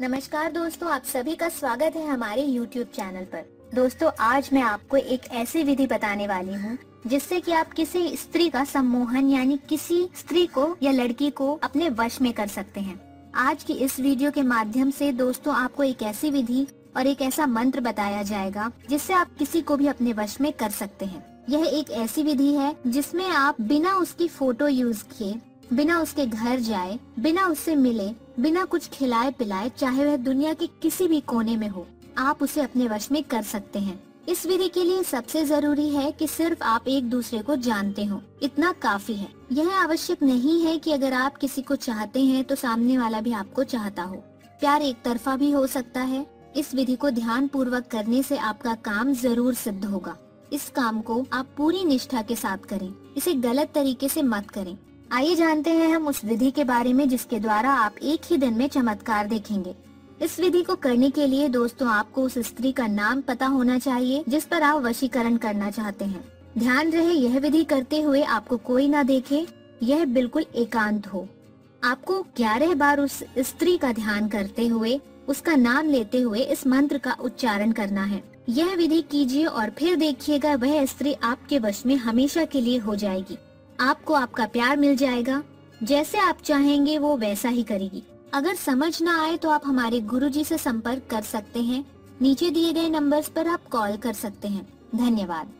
नमस्कार दोस्तों, आप सभी का स्वागत है हमारे YouTube चैनल पर। दोस्तों, आज मैं आपको एक ऐसी विधि बताने वाली हूँ, जिससे कि आप किसी स्त्री का सम्मोहन, यानी किसी स्त्री को या लड़की को अपने वश में कर सकते हैं। आज की इस वीडियो के माध्यम से दोस्तों, आपको एक ऐसी विधि और एक ऐसा मंत्र बताया जाएगा, जिससे आप किसी को भी अपने वश में कर सकते हैं। यह एक ऐसी विधि है, जिसमें आप बिना उसकी फ़ोटो यूज़ किए बिना उसके घर जाए, बिना उससे मिले, बिना कुछ खिलाए पिलाए, चाहे वह दुनिया के किसी भी कोने में हो, आप उसे अपने वश में कर सकते हैं। इस विधि के लिए सबसे ज़रूरी है कि सिर्फ़ आप एक दूसरे को जानते हो। इतना काफ़ी है। यह आवश्यक नहीं है कि अगर आप किसी को चाहते हैं तो सामने वाला भी आपको चाहता हो। प्यार एक तरफा भी हो सकता है। इस विधि को ध्यान पूर्वक करने से आपका काम ज़रूर सिद्ध होगा। इस काम को आप पूरी निष्ठा के साथ करें। इसे गलत तरीके से मत करें। आइए जानते हैं हम उस विधि के बारे में जिसके द्वारा आप एक ही दिन में चमत्कार देखेंगे। इस विधि को करने के लिए दोस्तों आपको उस स्त्री का नाम पता होना चाहिए, जिस पर आप वशीकरण करना चाहते हैं। ध्यान रहे, यह विधि करते हुए आपको कोई ना देखे, यह बिल्कुल एकांत हो। आपको ग्यारह बार उस स्त्री का ध्यान करते हुए, उसका नाम लेते हुए इस मंत्र का उच्चारण करना है। यह विधि कीजिए और फिर देखिएगा, वह स्त्री आपके वश में हमेशा के लिए हो जाएगी। आपको आपका प्यार मिल जाएगा। जैसे आप चाहेंगे, वो वैसा ही करेगी। अगर समझ ना आए तो आप हमारे गुरुजी से संपर्क कर सकते हैं। नीचे दिए गए नंबर्स पर आप कॉल कर सकते हैं। धन्यवाद।